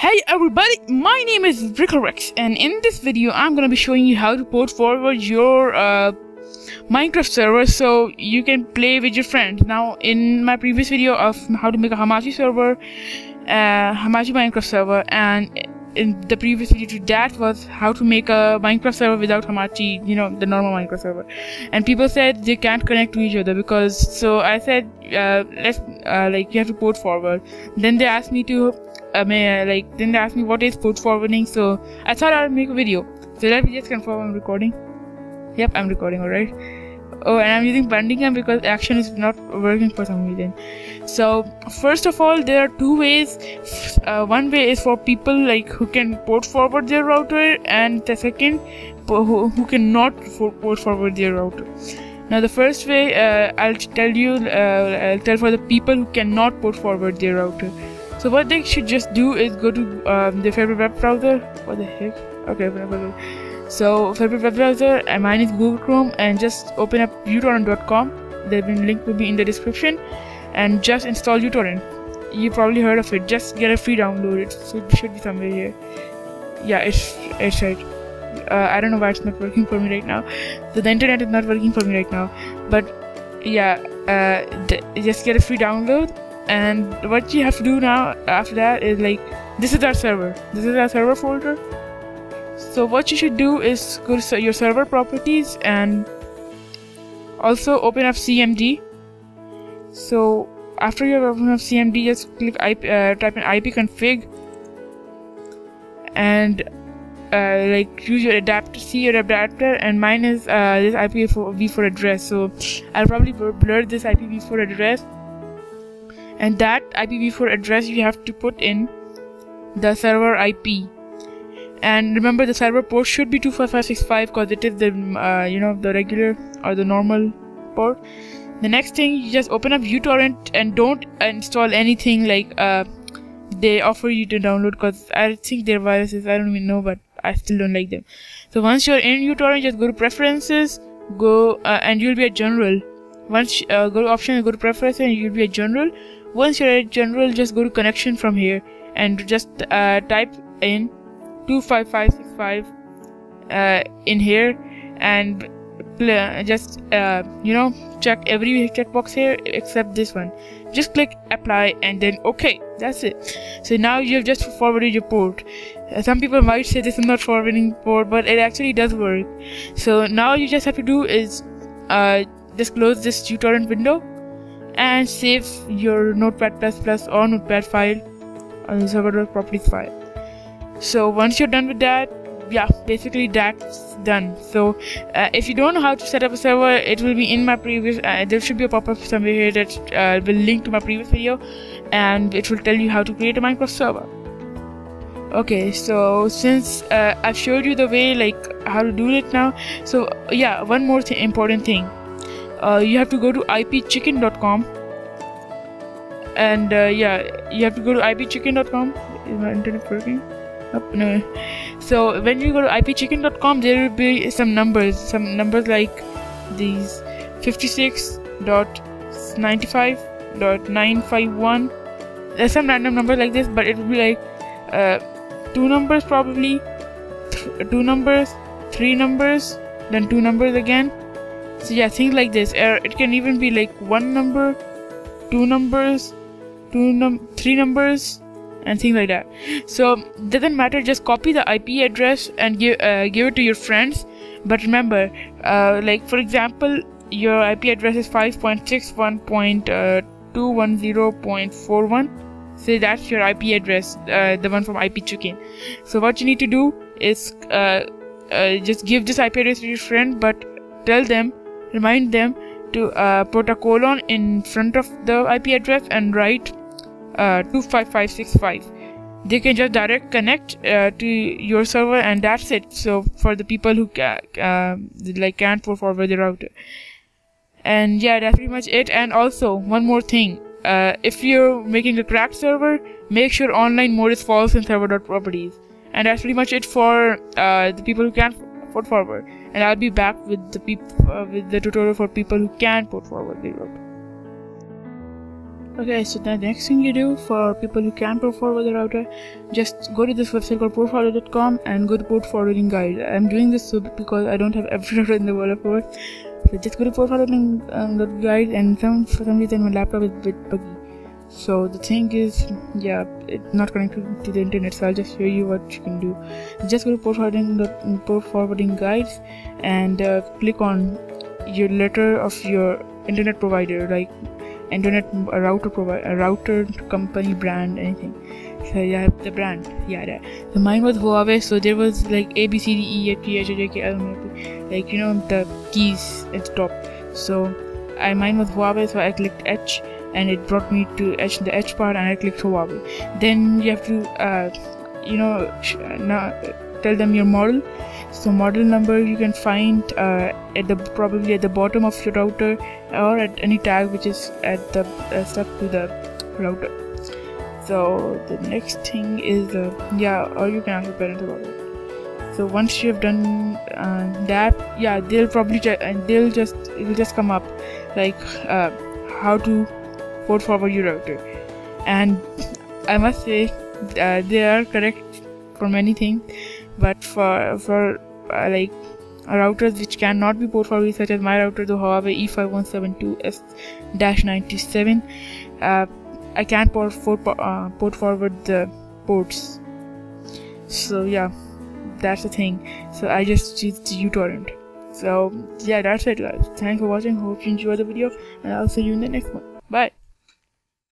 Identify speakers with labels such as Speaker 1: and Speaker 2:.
Speaker 1: Hey everybody, my name is BrickleRex and in this video I'm gonna be showing you how to port forward your uh, Minecraft server so you can play with your friends. Now in my previous video of how to make a Hamachi server, uh, Hamachi Minecraft server and in the previous video to that was how to make a Minecraft server without Hamachi, you know, the normal Minecraft server. And people said they can't connect to each other because, so I said, uh, let's, uh, like, you have to port forward. Then they asked me to, uh, mean, like, then they asked me what is port forwarding, so I thought I'd make a video. So let me just confirm I'm recording. Yep, I'm recording, alright. Oh, and I'm using Bandicam because action is not working for some reason. So, first of all, there are two ways. Uh, one way is for people like who can port forward their router, and the second, who, who cannot port forward their router. Now, the first way, uh, I'll tell you, uh, I'll tell for the people who cannot port forward their router. So, what they should just do is go to um, their favorite web browser. What the heck? Okay, whatever. So favorite web browser, uh, mine is Google Chrome, and just open up utorrent.com. The link will be in the description, and just install uTorrent. You probably heard of it. Just get a free download. It should be somewhere here. Yeah, it's it's right. Uh, I don't know why it's not working for me right now. So the internet is not working for me right now. But yeah, uh, just get a free download. And what you have to do now after that is like this is our server. This is our server folder so what you should do is go to your server properties and also open up CMD. So after you have open up CMD, just click IP, uh, type in ipconfig and uh, like use your adapter, see your adapter, and mine is uh, this IPv4 address. So I'll probably blur this IPv4 address, and that IPv4 address you have to put in the server IP and remember the server port should be 25565 because it is the uh, you know the regular or the normal port. The next thing you just open up utorrent and don't install anything like uh, they offer you to download because i think they're viruses i don't even know but i still don't like them. So once you're in utorrent just go to preferences go uh, and you'll be a general. Once uh, go to options go to preferences and you'll be a general once you're a general just go to connection from here and just uh, type in 25565 uh, in here and just uh, you know check every checkbox here except this one. Just click apply and then okay that's it. So now you've just forwarded your port. Uh, some people might say this is not forwarding port but it actually does work. So now you just have to do is uh, just close this utorrent window and save your notepad plus plus or notepad file on the server properties file. So once you're done with that yeah basically that's done. So uh, if you don't know how to set up a server it will be in my previous uh, there should be a pop-up somewhere here that uh, will link to my previous video and it will tell you how to create a minecraft server. Okay so since uh, i've showed you the way like how to do it now so yeah one more th important thing uh, you have to go to ipchicken.com and uh, yeah you have to go to ipchicken.com is my internet working no. So when you go to ipchicken.com, there will be some numbers, some numbers like these 56.95.951. There's some random number like this, but it will be like uh, two numbers probably, two numbers, three numbers, then two numbers again. So yeah, things like this. Uh, it can even be like one number, two numbers, two num, three numbers, and things like that. So doesn't matter. Just copy the ip address and give uh, give it to your friends. But remember uh, like for example your ip address is 5.61.210.41 so that's your ip address uh, the one from ip chicken so what you need to do is uh, uh, just give this ip address to your friend but tell them remind them to uh, put a colon in front of the ip address and write uh, 25565 they can just direct connect uh, to your server and that's it. So for the people who ca like can't forward the router. And yeah that's pretty much it. And also one more thing uh, if you're making a cracked server make sure online mode is false in server.properties and that's pretty much it for uh, the people who can't port forward and I'll be back with the people uh, with the tutorial for people who can port forward the router Okay, so the next thing you do for people who can port forward the router, just go to this website called portforwarder.com and go to port forwarding guide. I'm doing this because I don't have every router in the world of course. So just go to port forwarding um, guide and some, for some reason my laptop is a bit buggy. So the thing is, yeah, it's not connected to the internet. So I'll just show you what you can do. Just go to port forwarding, port forwarding guides and uh, click on your letter of your internet provider, like internet router provider, router company brand, anything. So yeah, the brand, yeah. So mine was Huawei. So there was like A B C D E F G H I J K L M P, like you know the keys at the top. So I mine was Huawei. So I clicked H and it brought me to H the H part, and I clicked Huawei. Then you have to, uh, you know, now tell them your model. So model number you can find uh, at the probably at the bottom of your router or at any tag which is at the uh, stuck to the router. So the next thing is uh, yeah or you can ask your parents about it so once you have done uh, that yeah they'll probably and they'll just it will just come up like uh, how to port forward router and i must say uh, they are correct for many things but for for uh, like routers which cannot be port forwarded such as my router the Huawei E5172S-97 uh, I can't port, for, uh, port forward the ports. So yeah that's the thing. So I just used uTorrent. So yeah that's it guys. Thanks for watching. Hope you enjoyed the video and I'll see you in the next one